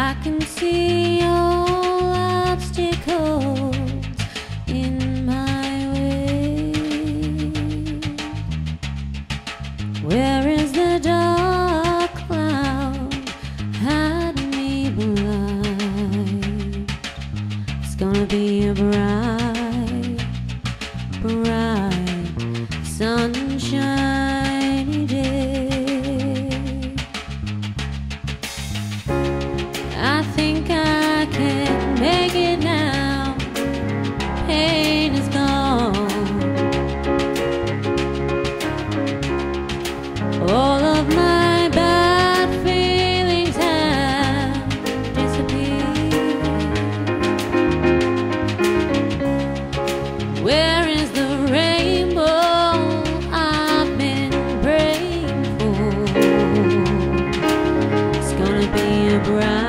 I can see all obstacles I can make it now. Pain is gone. All of my bad feelings have disappeared. Where is the rainbow I've been praying for? It's gonna be a bright,